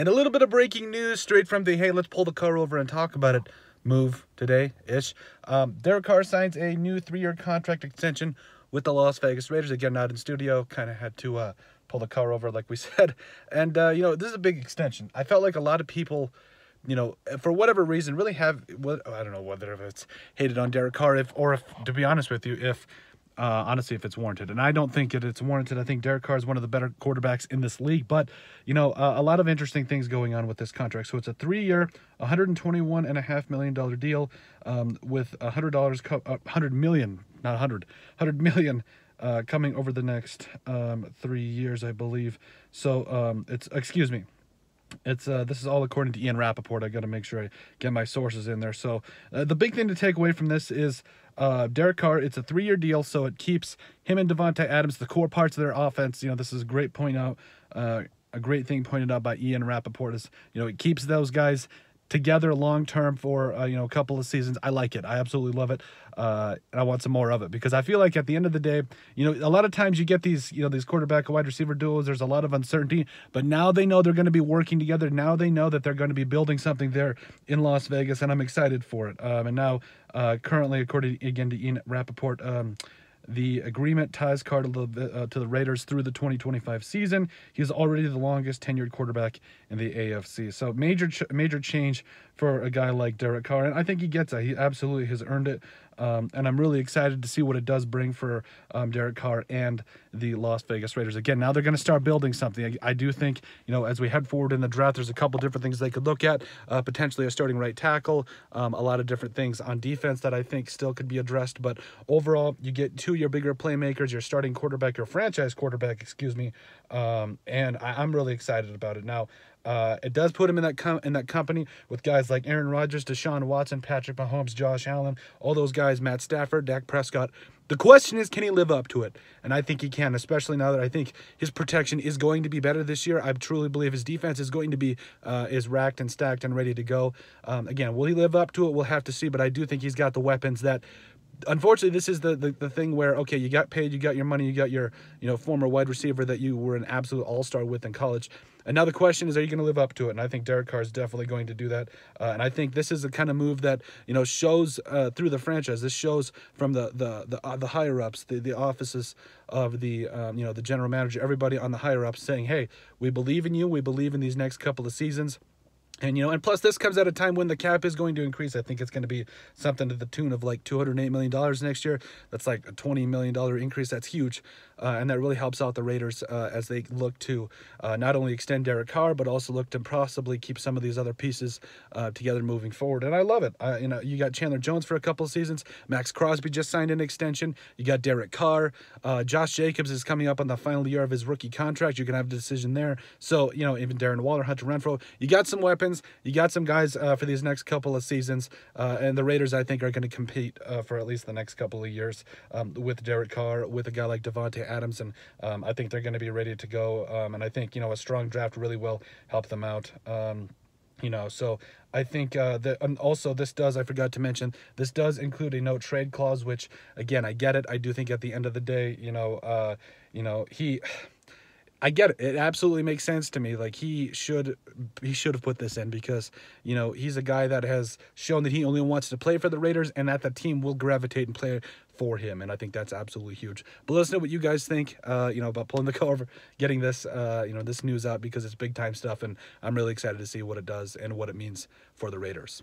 And a little bit of breaking news straight from the hey, let's pull the car over and talk about it move today ish. Um, Derek Carr signs a new three year contract extension with the Las Vegas Raiders. Again, not in studio, kind of had to uh, pull the car over, like we said. And, uh, you know, this is a big extension. I felt like a lot of people you know, for whatever reason, really have what I don't know whether it's hated on Derek Carr, if or if to be honest with you, if uh, honestly, if it's warranted. And I don't think it, it's warranted. I think Derek Carr is one of the better quarterbacks in this league. But, you know, uh, a lot of interesting things going on with this contract. So it's a three year, $121.5 million deal um, with $100, co- uh, 100 million, not 100, $100 million. Uh, coming over the next um, three years, I believe. So um, it's excuse me, it's uh, this is all according to Ian Rapoport. I got to make sure I get my sources in there. So uh, the big thing to take away from this is uh, Derek Carr. It's a three-year deal, so it keeps him and Davante Adams the core parts of their offense. You know, this is a great point out. Uh, a great thing pointed out by Ian Rapoport is you know it keeps those guys together long term for uh, you know a couple of seasons. I like it. I absolutely love it. Uh, and I want some more of it because I feel like at the end of the day, you know, a lot of times you get these you know these quarterback wide receiver duels. There's a lot of uncertainty, but now they know they're going to be working together. Now they know that they're going to be building something there in Las Vegas, and I'm excited for it. Um, and now, uh, currently, according again to Ian Rapoport. Um, the agreement ties Carr to the, uh, to the Raiders through the 2025 season. He's already the longest tenured quarterback in the AFC. So major ch- major change for a guy like Derek Carr, and I think he gets it. He absolutely has earned it. Um, and I'm really excited to see what it does bring for um, Derek Carr and the Las Vegas Raiders. Again, now they're going to start building something. I, I, do think, you know, as we head forward in the draft, there's a couple different things they could look at. Uh, potentially a starting right tackle, um, a lot of different things on defense that I think still could be addressed. But overall, you get two of your bigger playmakers, your starting quarterback, your franchise quarterback, excuse me. Um, and I, I'm really excited about it. Now, uh, it does put him in that com- in that company with guys like Aaron Rodgers, Deshaun Watson, Patrick Mahomes, Josh Allen, all those guys, Matt Stafford, Dak Prescott. The question is, can he live up to it? And I think he can, especially now that I think his protection is going to be better this year. I truly believe his defense is going to be uh, is racked and stacked and ready to go. Um, again, will he live up to it? We'll have to see. But I do think he's got the weapons that unfortunately this is the, the, the thing where okay you got paid you got your money you got your you know former wide receiver that you were an absolute all-star with in college and now the question is, are you going to live up to it? And I think Derek Carr is definitely going to do that. Uh, and I think this is the kind of move that you know shows uh, through the franchise. This shows from the the the, uh, the higher ups, the the offices of the um, you know the general manager, everybody on the higher ups saying, hey, we believe in you. We believe in these next couple of seasons. And you know, and plus this comes at a time when the cap is going to increase. I think it's going to be something to the tune of like two hundred eight million dollars next year. That's like a twenty million dollar increase. That's huge, uh, and that really helps out the Raiders uh, as they look to uh, not only extend Derek Carr but also look to possibly keep some of these other pieces uh, together moving forward. And I love it. you know, you got Chandler Jones for a couple of seasons. Maxx Crosby just signed an extension. You got Derek Carr. Uh, Josh Jacobs is coming up on the final year of his rookie contract. You can have a decision there. So you know, even Darren Waller, Hunter Renfrow, you got some weapons. You got some guys for these next couple of seasons, and the Raiders I think are going to compete for at least the next couple of years um, with Derek Carr, with a guy like Davante Adams, and um, I think they're going to be ready to go. Um, and I think you know a strong draft really will help them out. Um, you know, so I think uh, that, also this does, I forgot to mention, this does include a no trade clause, which again, I get it. I do think at the end of the day, you know, uh, you know, he I get it. It absolutely makes sense to me. Like he should he should have put this in because, you know, he's a guy that has shown that he only wants to play for the Raiders and that the team will gravitate and play for him. And I think that's absolutely huge. But let us know what you guys think, uh, you know, about pulling the cover, getting this, uh, you know, this news out because it's big time stuff. And I'm really excited to see what it does and what it means for the Raiders.